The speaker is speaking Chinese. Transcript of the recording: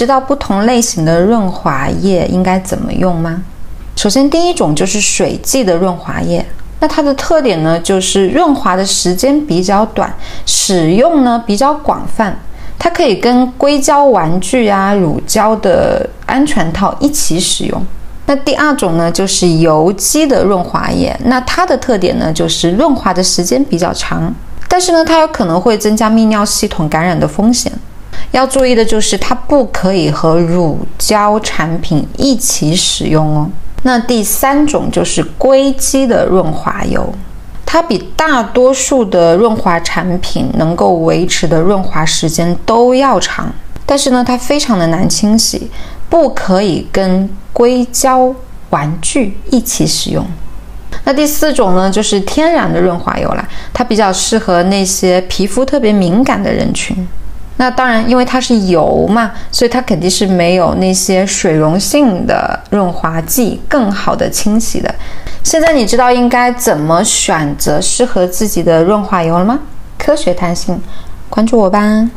知道不同类型的润滑液应该怎么用吗？首先，第一种就是水剂的润滑液，那它的特点呢，就是润滑的时间比较短，使用呢比较广泛，它可以跟硅胶玩具啊、乳胶的安全套一起使用。那第二种呢，就是油基的润滑液，那它的特点呢，就是润滑的时间比较长，但是呢，它有可能会增加泌尿系统感染的风险。要注意的就是，它不可以和乳胶产品一起使用哦。那第三种就是硅基的润滑油，它比大多数的润滑产品能够维持的润滑时间都要长，但是呢，它非常的难清洗。不可以跟硅胶玩具一起使用。那第四种呢，就是天然的润滑油啦，它比较适合那些皮肤特别敏感的人群。那当然，因为它是油嘛，所以它肯定是没有那些水溶性的润滑剂更好的清洗的。现在你知道应该怎么选择适合自己的润滑油了吗？科学弹性，关注我吧。